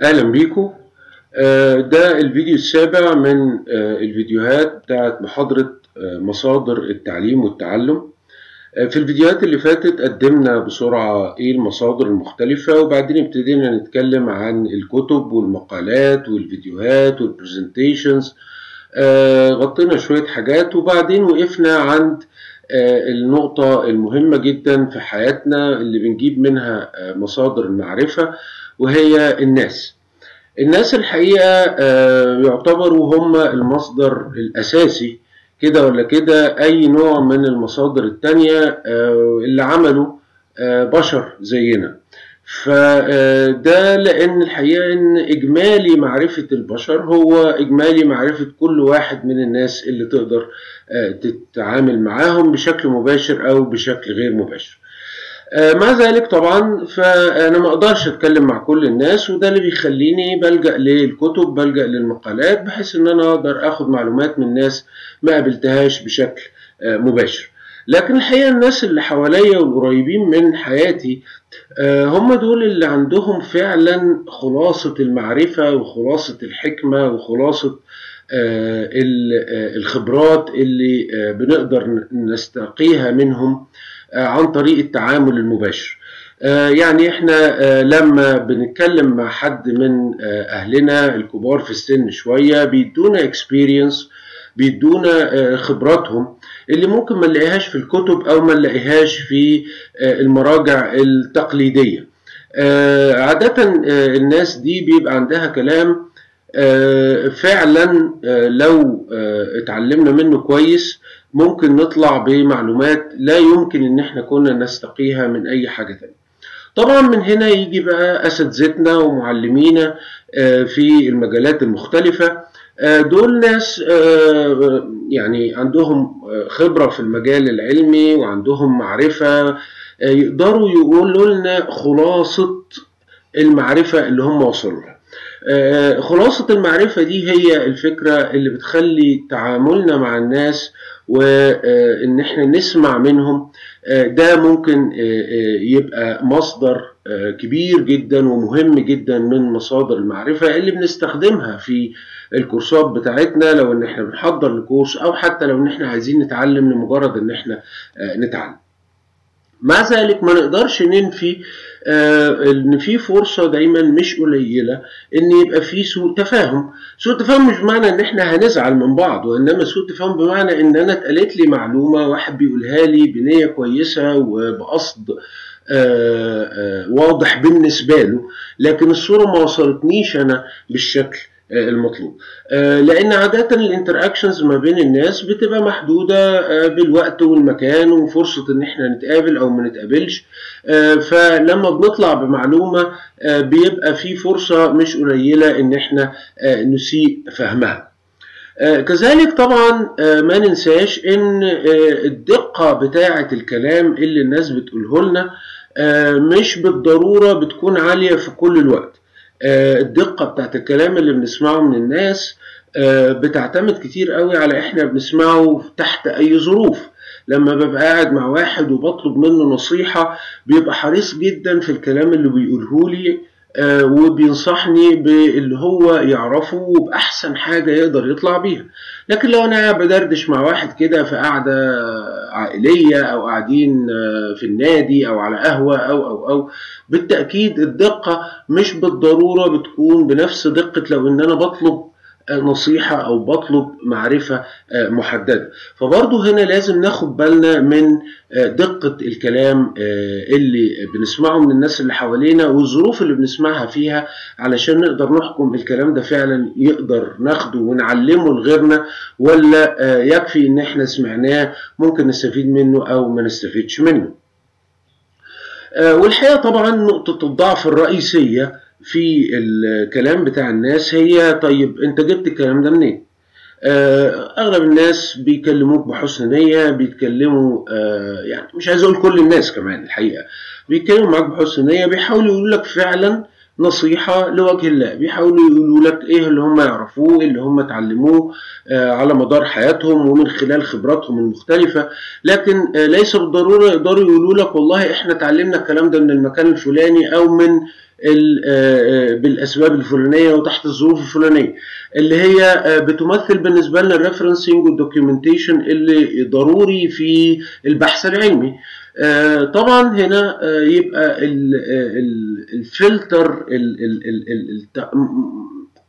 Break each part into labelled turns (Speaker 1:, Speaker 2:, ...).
Speaker 1: أهلا بيكم آه، ده الفيديو السابع من آه، الفيديوهات بتاعت محاضرة آه، مصادر التعليم والتعلم. في الفيديوهات اللي فاتت قدمنا بسرعة إيه المصادر المختلفة وبعدين ابتدينا نتكلم عن الكتب والمقالات والفيديوهات والبرزنتيشنز غطينا شوية حاجات وبعدين وقفنا عند النقطة المهمة جدا في حياتنا اللي بنجيب منها مصادر المعرفة. وهي الناس الناس الحقيقة آه، يعتبروا هم المصدر الأساسي كده ولا كده أي نوع من المصادر التانية آه، اللي عملوا آه، بشر زينا فده لأن الحقيقة إن إجمالي معرفة البشر هو إجمالي معرفة كل واحد من الناس اللي تقدر تتعامل معاهم بشكل مباشر أو بشكل غير مباشر. آه، مع ذلك طبعا فأنا ما أقدرش أتكلم مع كل الناس وده اللي بيخليني بلجأ للكتب بلجأ للمقالات بحيث إن أنا أقدر آخد معلومات من ناس ما قابلتهاش بشكل آه، مباشر. لكن الحقيقة الناس اللي حواليا والقريبين من حياتي آه، هم دول اللي عندهم فعلا خلاصة المعرفة وخلاصة الحكمة وخلاصة آه، ال- آه، الخبرات اللي بنقدر نستقيها منهم. عن طريق التعامل المباشر. آه، يعني إحنا آه، لما بنتكلم مع حد من آه، أهلنا الكبار في السن شوية بيدونا اكسبيرينس بيدونا آه، خبراتهم اللي ممكن ما نلاقيهاش في الكتب أو ما نلاقيهاش في آه، المراجع التقليدية. آه، عادة آه، الناس دي بيبقى عندها كلام آه، فعلا آه، لو آه، اتعلمنا منه كويس ممكن نطلع بمعلومات لا يمكن إن إحنا كنا نستقيها من أي حاجة تانية. طبعا من هنا يجي بقى أساتذتنا ومعلمينا آه، في المجالات المختلفة. آه، دول ناس آه، يعني عندهم خبرة في المجال العلمي وعندهم معرفة. يقدروا يقولوا لنا خلاصة المعرفة اللي هم وصلوا لها. خلاصة المعرفة دي هي الفكرة اللي بتخلي تعاملنا مع الناس وإن إحنا نسمع منهم. آه، ده ممكن آه، آه، يبقى مصدر آه، كبير جدا ومهم جدا من مصادر المعرفة اللي بنستخدمها في الكورسات بتاعتنا لو إن إحنا بنحضر لكورس أو حتى لو إن إحنا عايزين نتعلم لمجرد إن إحنا آه، نتعلم. مع ذلك ما نقدرش ننفي آه، إن في فرصة دايما مش قليلة إن يبقى في سوء تفاهم. سوء تفاهم مش بمعنى إن إحنا هنزعل من بعض وإنما سوء تفاهم بمعنى إن أنا اتقالت لي معلومة واحد بيقولها لي بنية كويسة وبقصد آه، آه، واضح بالنسبة له لكن الصورة ما وصلتنيش أنا بالشكل. المطلوب. آه، لأن عادة الانتراكشنز ما بين الناس بتبقى محدودة آه، بالوقت والمكان وفرصة إن إحنا نتقابل أو ما نتقابلش. آه، فلما بنطلع بمعلومة آه، بيبقى في فرصة مش قليلة إن إحنا آه، نسيء فهمها. آه، كذلك طبعا آه، ما ننساش إن آه، الدقة بتاعة الكلام اللي الناس بتقوله لنا آه، مش بالضرورة بتكون عالية في كل الوقت. الدقة بتاعة الكلام اللي بنسمعه من الناس آه، بتعتمد كتير قوي على إحنا بنسمعه تحت أي ظروف. لما ببقى قاعد مع واحد وبطلب منه نصيحة بيبقى حريص جدا في الكلام اللي بيقوله لي. آه، وبينصحني باللي هو يعرفه وبأحسن حاجة يقدر يطلع بيها. لكن لو أنا بدردش مع واحد كده في قعدة عائلية أو قاعدين آه، في النادي أو على قهوة أو أو أو بالتأكيد الدقة مش بالضرورة بتكون بنفس دقة لو إن أنا بطلب نصيحة أو بطلب معرفة آه، محددة. فبرضه هنا لازم ناخد بالنا من آه، دقة الكلام آه، اللي بنسمعه من الناس اللي حوالينا والظروف اللي بنسمعها فيها علشان نقدر نحكم الكلام ده فعلا يقدر ناخده ونعلمه لغيرنا ولا يكفي إن إحنا سمعناه ممكن نستفيد منه أو ما نستفيدش منه. والحقيقة طبعا نقطة الضعف الرئيسية في الكلام بتاع الناس هي طيب انت جبت الكلام ده منين؟ آه، أغلب الناس بيكلموك بحسن نية بيتكلموا آه، يعني مش عايز أقول كل الناس كمان الحقيقة بيتكلموا معاك بحسن نية بيحاولوا يقولوا لك فعلا نصيحة لوجه الله بيحاولوا يقولوا لك إيه اللي هم يعرفوه اللي هم اتعلموه آه، على مدار حياتهم ومن خلال خبراتهم المختلفة لكن ليس بالضرورة يقدروا يقولوا لك والله إحنا اتعلمنا الكلام ده من المكان الفلاني أو من بالأسباب الفلانية وتحت الظروف الفلانية. اللي هي بتمثل بالنسبة لنا ال referencing وال documentation اللي ضروري في البحث العلمي. طبعا هنا يبقى الفلتر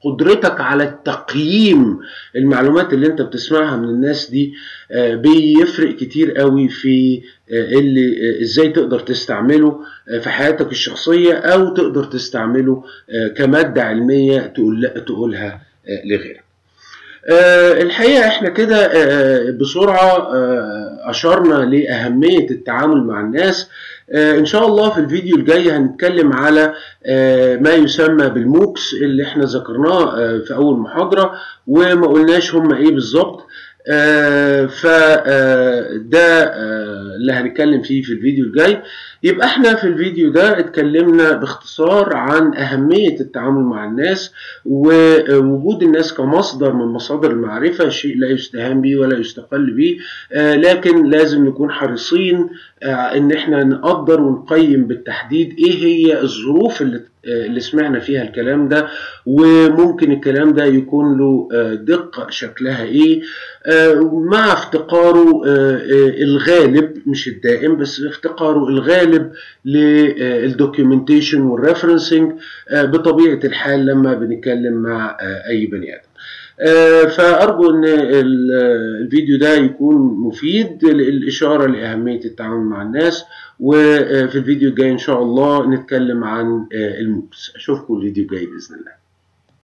Speaker 1: قدرتك على التقييم المعلومات اللي انت بتسمعها من الناس دي بيفرق كتير قوي في اللي إزاي تقدر تستعمله في حياتك الشخصية أو تقدر تستعمله كمادة علمية تقول تقولها لغيرك. الحقيقة إحنا كده بسرعة اشرنا لأهمية التعامل مع الناس إن شاء الله في الفيديو الجاي هنتكلم على ما يسمى بالموكس اللي إحنا ذكرناه في أول محاضرة وما قلناش هم إيه بالظبط. فده اللي هنتكلم فيه في الفيديو الجاي. يبقى إحنا في الفيديو ده اتكلمنا باختصار عن أهمية التعامل مع الناس ووجود الناس كمصدر من مصادر المعرفة شيء لا يستهان به ولا يستقل به. لكن لازم نكون حريصين إن إحنا نقدر ونقيم بالتحديد إيه هي الظروف اللي اللي سمعنا فيها الكلام ده وممكن الكلام ده يكون له دقة شكلها إيه. مع افتقاره الغالب مش الدائم بس افتقاره الغالب لل documentation وال referencing بطبيعة الحال لما بنتكلم مع أي بني آدم. فأرجو أن الفيديو ده يكون مفيد للإشارة لأهمية التعامل مع الناس وفي الفيديو الجاي إن شاء الله نتكلم عن ال MOOCs أشوفكم الفيديو الجاي بإذن الله.